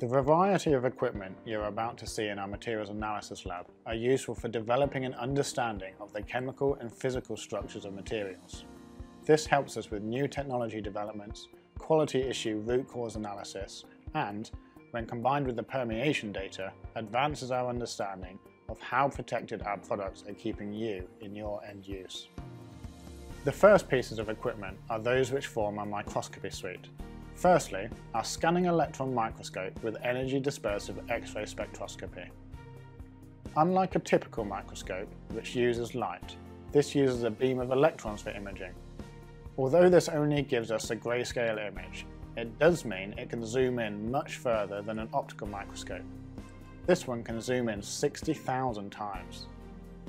The variety of equipment you're about to see in our materials analysis lab are useful for developing an understanding of the chemical and physical structures of materials. This helps us with new technology developments, quality issue root cause analysis, and, when combined with the permeation data, advances our understanding of how protected our products are keeping you in your end use. The first pieces of equipment are those which form our microscopy suite. Firstly, our scanning electron microscope with energy dispersive X-ray spectroscopy. Unlike a typical microscope, which uses light, this uses a beam of electrons for imaging. Although this only gives us a grayscale image, it does mean it can zoom in much further than an optical microscope. This one can zoom in 60,000 times.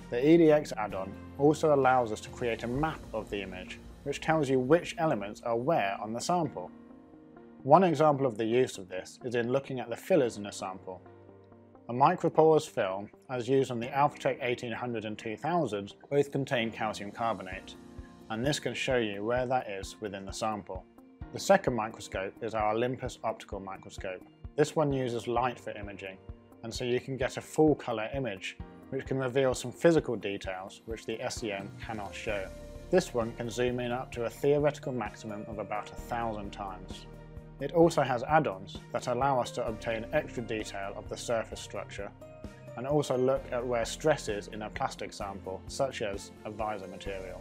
The EDX add-on also allows us to create a map of the image, which tells you which elements are where on the sample. One example of the use of this is in looking at the fillers in a sample. A microporous film, as used on the Alphatec 1800 and 2000, both contain calcium carbonate, and this can show you where that is within the sample. The second microscope is our Olympus optical microscope. This one uses light for imaging, and so you can get a full colour image, which can reveal some physical details which the SEM cannot show. This one can zoom in up to a theoretical maximum of about a thousand times. It also has add-ons that allow us to obtain extra detail of the surface structure and also look at where stress is in a plastic sample, such as a visor material.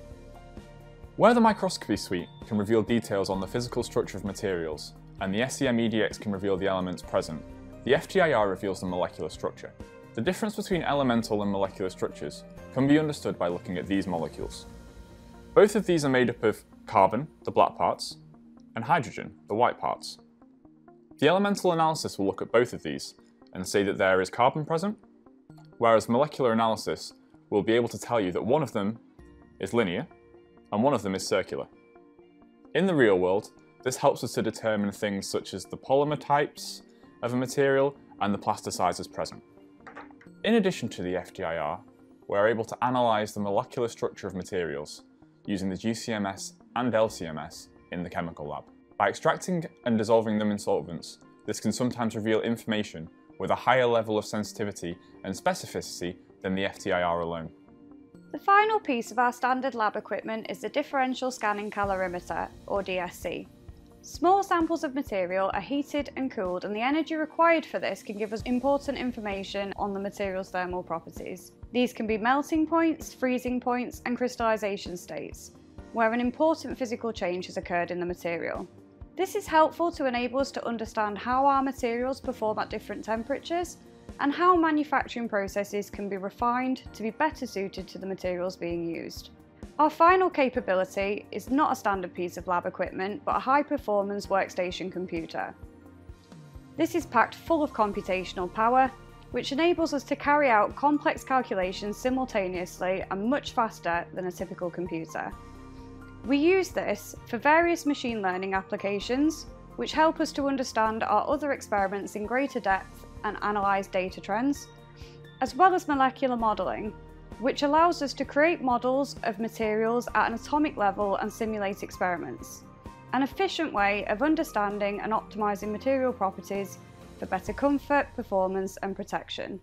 Where the microscopy suite can reveal details on the physical structure of materials, and the SEM EDX can reveal the elements present, the FTIR reveals the molecular structure. The difference between elemental and molecular structures can be understood by looking at these molecules. Both of these are made up of carbon, the black parts, and hydrogen, the white parts. The elemental analysis will look at both of these and say that there is carbon present, whereas molecular analysis will be able to tell you that one of them is linear and one of them is circular. In the real world, this helps us to determine things such as the polymer types of a material and the plasticizers present. In addition to the FTIR, we're able to analyse the molecular structure of materials using the GCMS and LCMS in the chemical lab. By extracting and dissolving them in solvents, this can sometimes reveal information with a higher level of sensitivity and specificity than the FTIR alone. The final piece of our standard lab equipment is the Differential Scanning Calorimeter, or DSC. Small samples of material are heated and cooled and the energy required for this can give us important information on the material's thermal properties. These can be melting points, freezing points and crystallization states, where an important physical change has occurred in the material. This is helpful to enable us to understand how our materials perform at different temperatures and how manufacturing processes can be refined to be better suited to the materials being used. Our final capability is not a standard piece of lab equipment, but a high-performance workstation computer. This is packed full of computational power, which enables us to carry out complex calculations simultaneously and much faster than a typical computer. We use this for various machine learning applications, which help us to understand our other experiments in greater depth and analyse data trends, as well as molecular modelling, which allows us to create models of materials at an atomic level and simulate experiments. An efficient way of understanding and optimising material properties for better comfort, performance and protection.